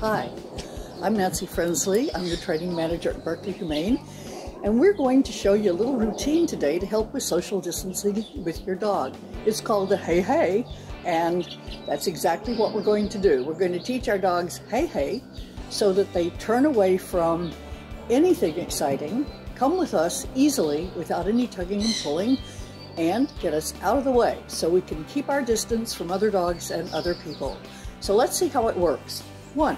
Hi, I'm Nancy Frensley. I'm the training manager at Berkeley Humane, and we're going to show you a little routine today to help with social distancing with your dog. It's called the Hey Hey, and that's exactly what we're going to do. We're going to teach our dogs Hey Hey so that they turn away from anything exciting, come with us easily without any tugging and pulling, and get us out of the way so we can keep our distance from other dogs and other people. So let's see how it works. One,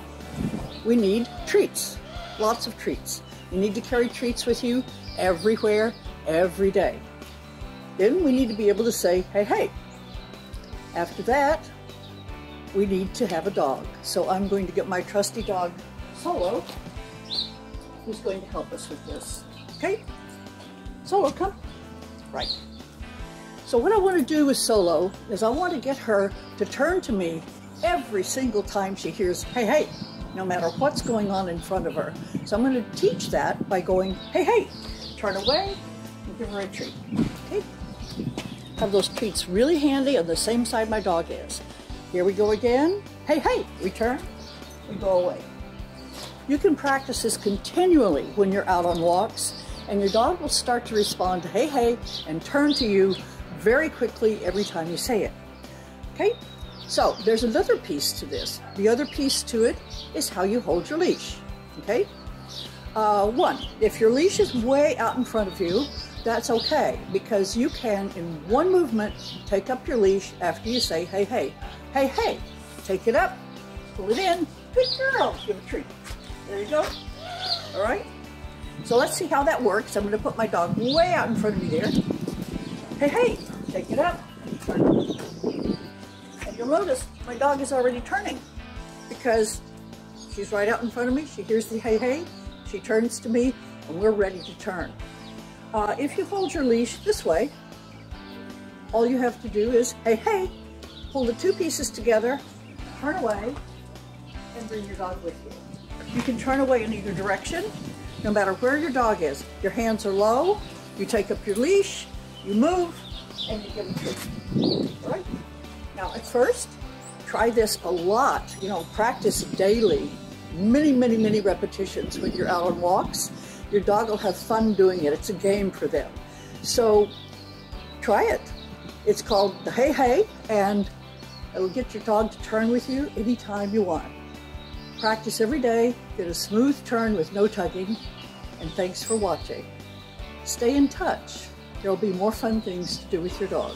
we need treats, lots of treats. You need to carry treats with you everywhere, every day. Then we need to be able to say, hey, hey. After that, we need to have a dog. So I'm going to get my trusty dog, Solo, who's going to help us with this. Okay? Solo, come. Right. So what I want to do with Solo is I want to get her to turn to me every single time she hears, hey, hey, no matter what's going on in front of her. So I'm going to teach that by going, hey, hey, turn away and give her a treat. Okay? Have those treats really handy on the same side my dog is. Here we go again. Hey, hey, we turn, we go away. You can practice this continually when you're out on walks, and your dog will start to respond to hey, hey, and turn to you very quickly every time you say it. Okay? So there's another piece to this. The other piece to it is how you hold your leash, okay? Uh, one, if your leash is way out in front of you, that's okay because you can, in one movement, take up your leash after you say, hey, hey, hey, hey, take it up, pull it in, good girl, give a treat. There you go. All right? So let's see how that works. I'm going to put my dog way out in front of me there. Hey, hey, take it up, you'll notice my dog is already turning because she's right out in front of me. She hears the hey, hey. She turns to me and we're ready to turn. Uh, if you hold your leash this way, all you have to do is, hey, hey, pull the two pieces together, turn away, and bring your dog with you. You can turn away in either direction, no matter where your dog is. Your hands are low, you take up your leash, you move, and you give a treat. First, try this a lot, you know, practice daily, many, many, many repetitions when you're out on walks. Your dog will have fun doing it. It's a game for them. So try it. It's called the Hey Hey, and it'll get your dog to turn with you anytime you want. Practice every day, get a smooth turn with no tugging, and thanks for watching. Stay in touch. There'll be more fun things to do with your dog.